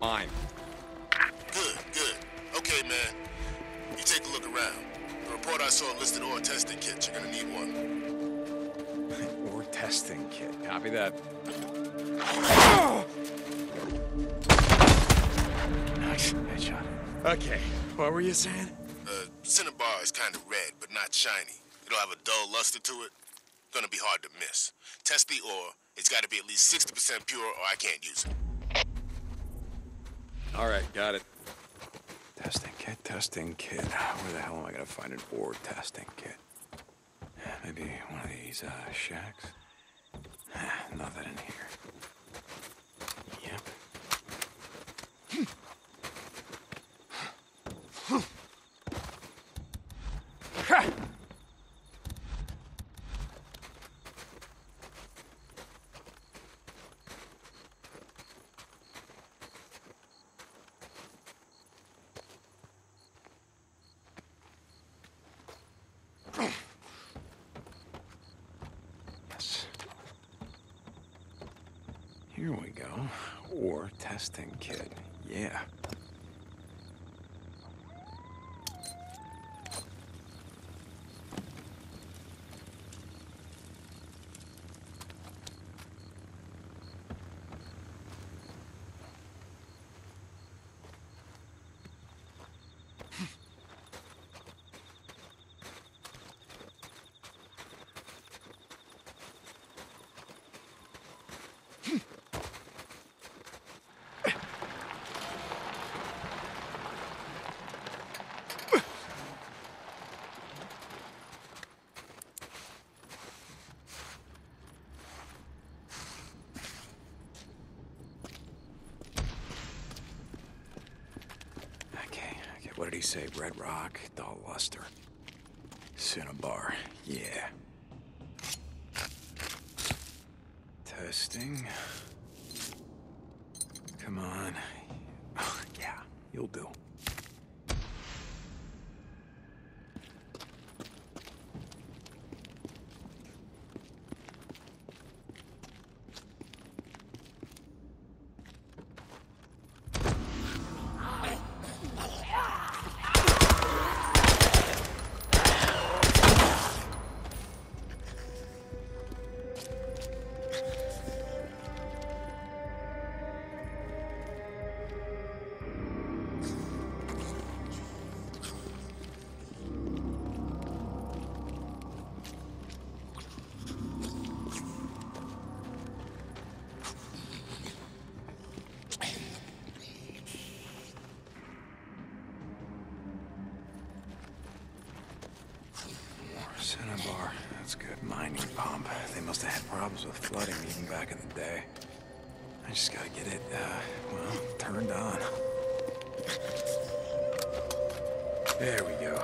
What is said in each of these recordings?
Mine. Good, good. Okay, man. You take a look around. The report I saw listed ore testing kits. You're gonna need one. Ore testing kit. Copy that. Nice. Headshot. Okay, what were you saying? Uh, Cinnabar is kind of red, but not shiny. It'll have a dull luster to it. Gonna be hard to miss. Test the ore. It's gotta be at least 60% pure or I can't use it. All right, got it. Testing kit, testing kit. Where the hell am I gonna find an ore testing kit? Maybe one of these uh, shacks? Nothing in here. Yep. Yes. Here we go. Ore testing kit. Yeah. Okay, he say? Red rock, dull luster. Cinnabar. Yeah. Testing. Come on. yeah, you'll do. Cinnabar. That's good. Mining pump. They must have had problems with flooding even back in the day. I just gotta get it, uh, well, turned on. There we go.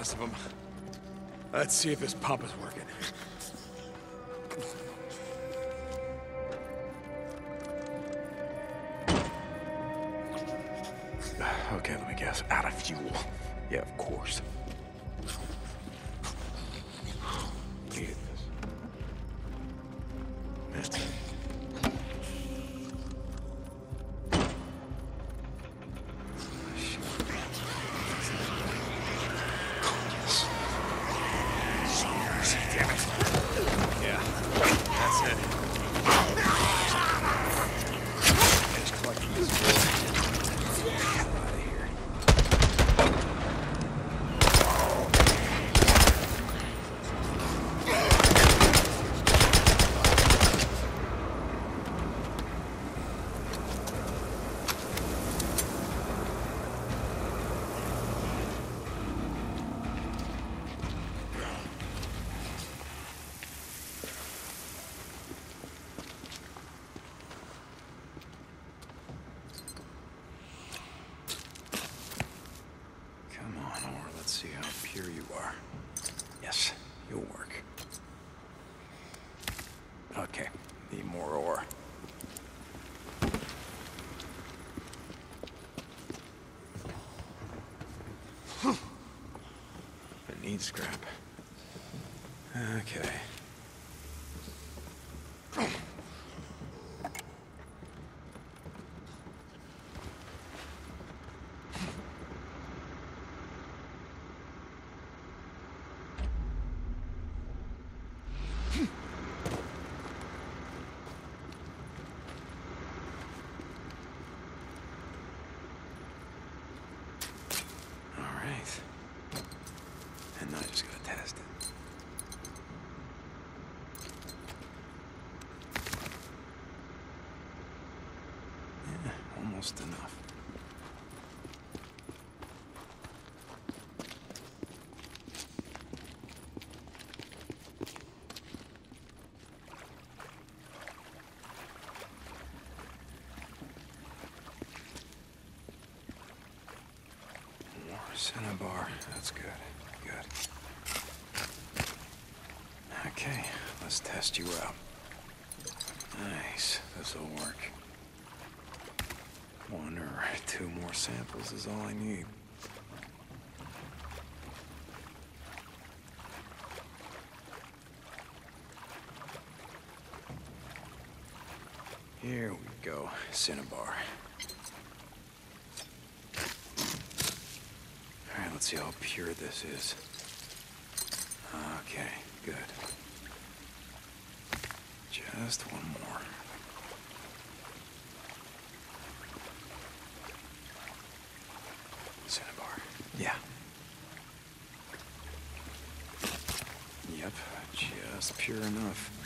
Of them. Let's see if this pump is working. Okay, let me guess. Out of fuel. Yeah, of course. Needed this. Missed it. Yes. Damn it. Yeah, that's it. Just collecting this wood. Get out of here. see how pure you are. Yes, you'll work. Okay, need more ore. I need scrap. Okay. All right. Now I just gotta test it. Yeah, almost enough. Cinnabar. That's good. Okay, let's test you out. Nice. This'll work. One or two more samples is all I need. Here we go. Cinnabar. All right, let's see how pure this is. Okay, good. Just one more. Cinnabar. Yeah. Yep, just pure enough.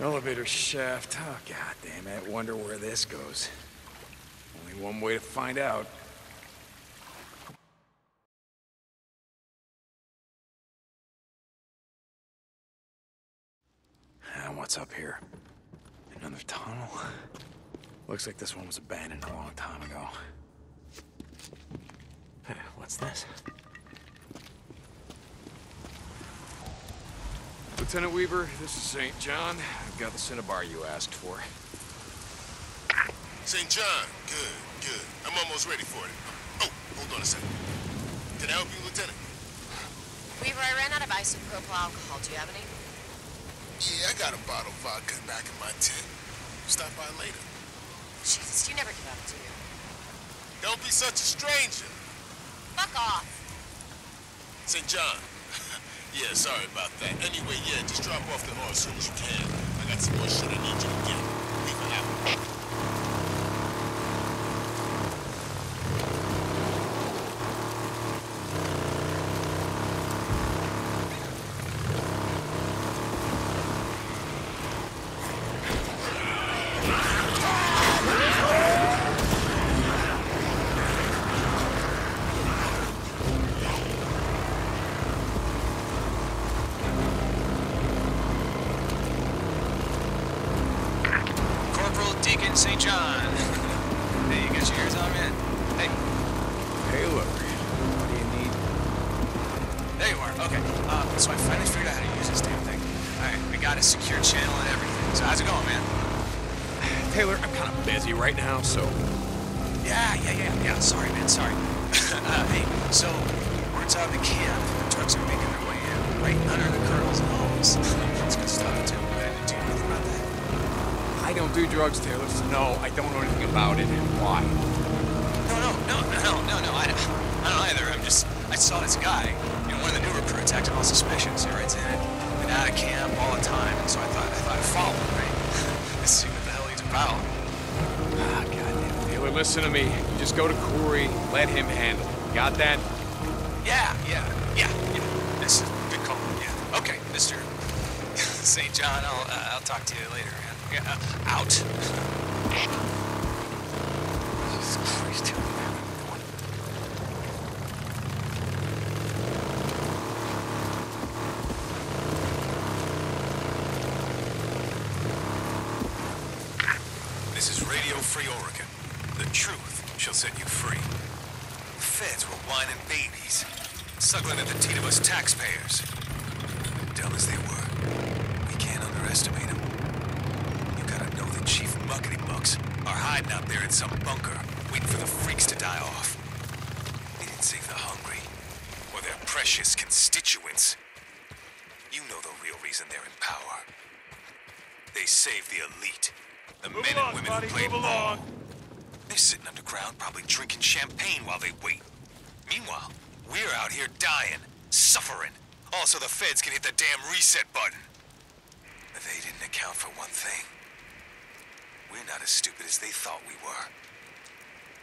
Elevator shaft. Oh, god damn it. Wonder where this goes. Only one way to find out. And what's up here? Another tunnel? Looks like this one was abandoned a long time ago. Hey, what's this? Lieutenant Weaver, this is St. John. I've got the cinnabar you asked for. St. John, good, good. I'm almost ready for it. Oh, hold on a second. Can I help you, Lieutenant? Weaver, I ran out of isopropyl alcohol. Do you have any? Yeah, I got a bottle of vodka back in my tent. Stop by later. Jesus, you never give up, do you? Don't be such a stranger. Fuck off. St. John. Yeah, sorry about that. Anyway, yeah, just drop off the ore as soon as you can. I got some more shit I need you to get. Leave it out. Corporal Deacon St. John. hey, you got your ears on, man? Hey, Hey, look. What do you need? there you are. Okay. Uh, so I finally figured out how to use this damn thing. All right, we got a secure channel and everything. So how's it going, man? Taylor, I'm kind of busy right now, so Yeah, yeah, yeah, yeah. Sorry, man. Sorry. uh, hey, so word's out of the camp. The trucks are making their way in, right under the colonel's nose. That's good stuff too. Do you know anything about that? I don't do drugs, Taylor. So no, I don't know anything about it and why. No, no, no, no, no, no. I, don't, I don't either. I'm just, I saw this guy, you know, one of the new recruits acting all suspicious. He writes in, been out of camp all the time, and so I thought, I thought I'd follow him, right? Let's see what the hell he's about. Ah, goddamn. Taylor, listen to me. You just go to Corey, let him handle it. Got that? Yeah, yeah, yeah, yeah. This is a good call. Yeah. Okay, Mister St. John. I'll, uh, I'll talk to you later, man. Yeah, uh, out. Jesus Christ. Free Oregon. The truth shall set you free. The Feds were whining babies, suckling at the teat of us taxpayers. Dumb as they were, we can't underestimate them. You gotta know that Chief Muckety Mucks are hiding out there in some bunker, waiting for the freaks to die off. They didn't save the hungry, or their precious constituents. You know the real reason they're in power. They save the elite. The men and women who play ball. They're sitting underground, probably drinking champagne while they wait. Meanwhile, we're out here dying, suffering. Also, the feds can hit the damn reset button. They didn't account for one thing. We're not as stupid as they thought we were.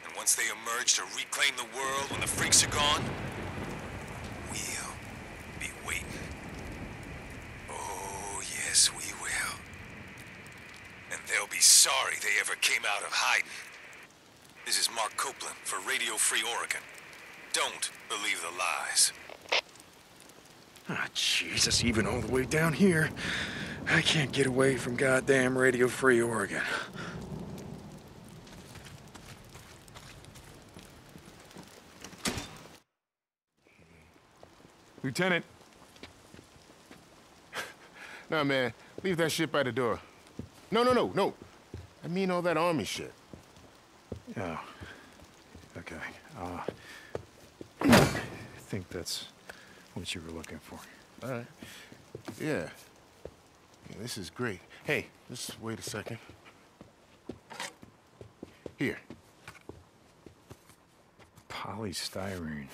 And once they emerge to reclaim the world when the freaks are gone, we'll be waiting. Oh, yes, we will. And they'll be sorry they ever came out of hiding. This is Mark Copeland for Radio Free Oregon. Don't believe the lies. Ah, Jesus, even all the way down here, I can't get away from goddamn Radio Free Oregon. Lieutenant. nah, man. Leave that shit by the door. No, no, no, no. I mean all that army shit. Oh. Okay. Uh, I think that's what you were looking for. All right. Yeah. yeah. This is great. Hey, just wait a second. Here. Polystyrene.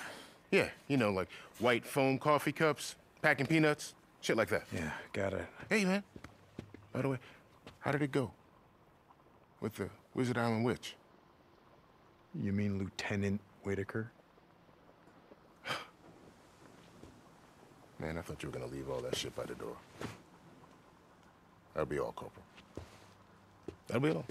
Yeah, you know, like white foam coffee cups, packing peanuts, shit like that. Yeah, got it. Hey, man. By the way, how did it go? With the Wizard Island Witch? You mean Lieutenant Whitaker? Man, I thought you were gonna leave all that shit by the door. That'll be all, Corporal. That'll be all.